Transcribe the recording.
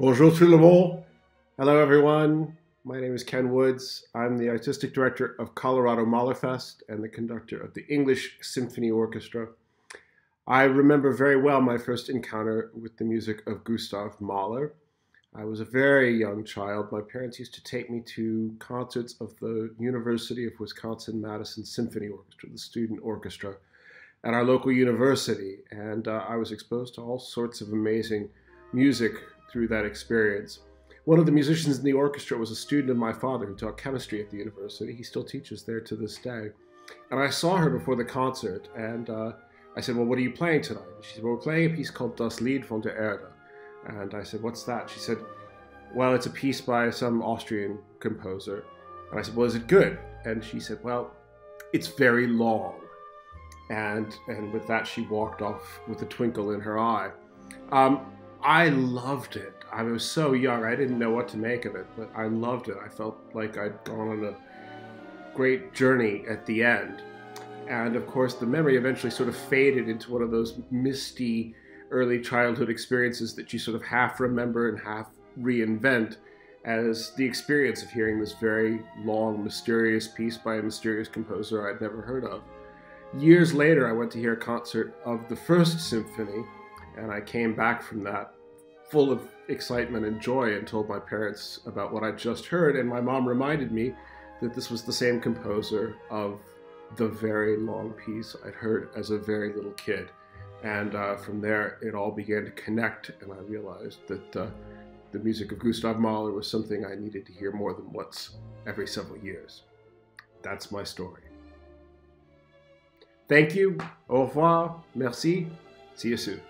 Bonjour tout le monde. Hello, everyone. My name is Ken Woods. I'm the artistic director of Colorado Mahlerfest and the conductor of the English Symphony Orchestra. I remember very well my first encounter with the music of Gustav Mahler. I was a very young child. My parents used to take me to concerts of the University of Wisconsin Madison Symphony Orchestra, the student orchestra, at our local university. And uh, I was exposed to all sorts of amazing music through that experience. One of the musicians in the orchestra was a student of my father who taught chemistry at the university. He still teaches there to this day. And I saw her before the concert, and uh, I said, Well, what are you playing tonight? She said, Well, we're playing a piece called Das Lied von der Erde. And I said, What's that? She said, Well, it's a piece by some Austrian composer. And I said, Well, is it good? And she said, Well, it's very long. And, and with that, she walked off with a twinkle in her eye. Um, I loved it. I was so young, I didn't know what to make of it, but I loved it. I felt like I'd gone on a great journey at the end. And of course, the memory eventually sort of faded into one of those misty early childhood experiences that you sort of half remember and half reinvent as the experience of hearing this very long, mysterious piece by a mysterious composer I'd never heard of. Years later, I went to hear a concert of the first symphony, and I came back from that full of excitement and joy and told my parents about what I'd just heard. And my mom reminded me that this was the same composer of the very long piece I'd heard as a very little kid. And uh, from there, it all began to connect, and I realized that uh, the music of Gustav Mahler was something I needed to hear more than once every several years. That's my story. Thank you. Au revoir. Merci. See you soon.